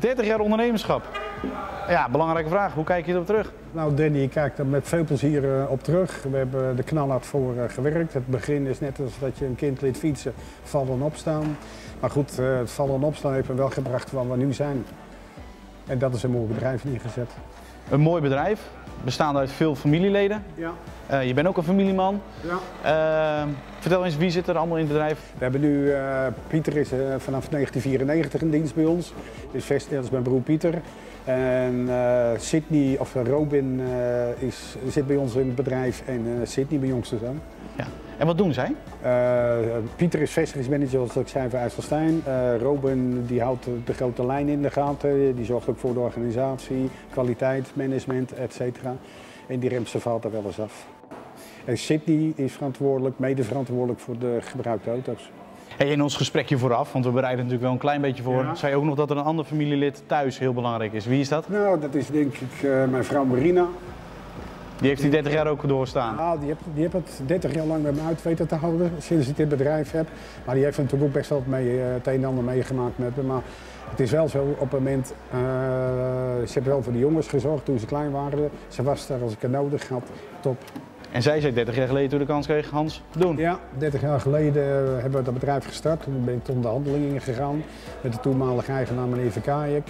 30 jaar ondernemerschap. Ja, belangrijke vraag. Hoe kijk je erop terug? Nou, Danny, ik kijk er met veel plezier eh, op terug. We hebben er knalhard voor eh, gewerkt. Het begin is net als dat je een kind liet fietsen, vallen en opstaan. Maar goed, eh, het vallen en opstaan heeft me wel gebracht waar we nu zijn. En dat is een mooi bedrijf neergezet. Een mooi bedrijf, bestaande uit veel familieleden. Ja. Eh, je bent ook een familieman. ja. Eh, vertel eens, wie zit er allemaal in het bedrijf? We hebben nu, eh, Pieter is vanaf 1994 in dienst bij ons. Dus vest, dat is mijn broer Pieter. En Sydney, of Robin, is, zit bij ons in het bedrijf. En Sydney, mijn jongste zoon. Ja. En wat doen zij? Eh, Pieter is vestigingsmanager, zoals ik zei, voor IJsselstein. Eh Robin die houdt de, grote lijn in de gaten. Die zorgt ook voor de organisatie, kwaliteit, management, et cetera. En die remt zijn vaart er wel eens af. En Sydney is verantwoordelijk, mede verantwoordelijk voor de gebruikte auto's. Hey, in ons gesprekje vooraf, want we bereiden natuurlijk wel een klein beetje voor, Ja. zei je ook nog dat er een ander familielid thuis heel belangrijk is. Wie is dat? Nou, dat is denk ik eh, mijn vrouw Marina. Die heeft die 30 jaar ook doorstaan. Ah, die, heeft, die heeft het 30 jaar lang met me uit weten te houden, sinds ik dit bedrijf heb. Maar die heeft natuurlijk ook best wel mee, eh, het een en ander meegemaakt met me. Maar het is wel zo, op het moment, eh, ze hebben wel voor de jongens gezorgd toen ze klein waren. Ze was daar als ik het nodig had, top. En zij zei 30 jaar geleden toen de kans kreeg, Hans, doen. Ja, 30 jaar geleden eh, hebben we dat bedrijf gestart. Toen ben ik tot onderhandelingen gegaan met de toenmalige eigenaar meneer Verkaaiek.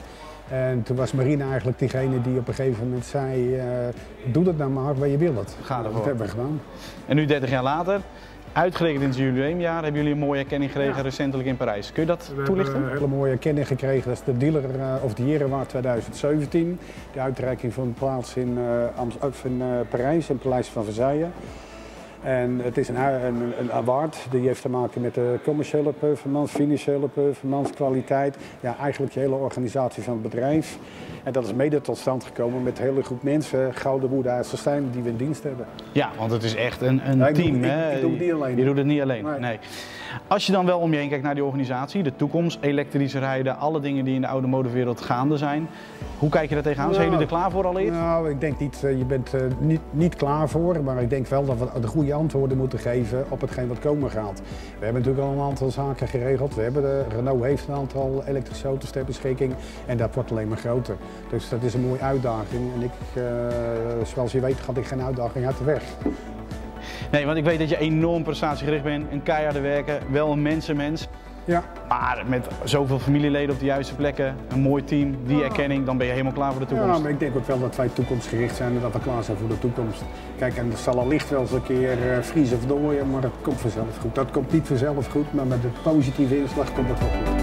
En toen was Marina eigenlijk diegene die op een gegeven moment zei, eh, doe dat nou maar, waar je wil het. Ga ervoor. Dat hebben we gedaan. En nu 30 jaar later, uitgerekend in het jubileumjaar, hebben jullie een mooie erkenning gekregen Ja. recentelijk in Parijs. Kun je dat We toelichten? hebben een hele mooie erkenning gekregen. Dat is de Dealer uh, of the Year Award 2017. De uitreiking vond plaats in, eh, of in eh, Parijs, het Paleis van Versailles. En het is een, een, een award die heeft te maken met de commerciële performance, financiële performance, kwaliteit. Ja, eigenlijk de hele organisatie van het bedrijf. En dat is mede tot stand gekomen met een hele groep mensen, Gouden Woede IJsselstein, die we in dienst hebben. Ja, want het is echt een, een ik team. ik- hè? ik doe het niet alleen. Je doet het niet alleen. Nee. Nee. Als je dan wel om je heen kijkt naar die organisatie, de toekomst, elektrische rijden, alle dingen die in de oude modewereld gaande zijn. Hoe kijk je daar tegenaan? Zijn Nou, jullie er klaar voor allereerst? Nou, ik denk niet, eh, je bent er niet, niet klaar voor, maar ik denk wel dat we de goede antwoorden moeten geven op hetgeen wat komen gaat. We hebben natuurlijk al een aantal zaken geregeld. We hebben de, Renault heeft een aantal elektrische auto's ter beschikking en dat wordt alleen maar groter. Dus dat is een mooie uitdaging en ik, eh, zoals je weet, gaat ik geen uitdaging uit de weg. Nee, want ik weet dat je enorm prestatiegericht bent, een keiharde werken, wel een mensenmens. Ja, Maar met zoveel familieleden op de juiste plekken, een mooi team, die erkenning, dan ben je helemaal klaar voor de ja, toekomst. maar ik denk ook wel dat wij toekomstgericht zijn en dat we klaar zijn voor de toekomst. Kijk, en het zal allicht wel eens een keer eh, vriezen of dooien, maar dat komt vanzelf goed. Dat komt niet vanzelf goed, maar met de positieve inslag komt het wel goed.